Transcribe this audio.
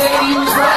seems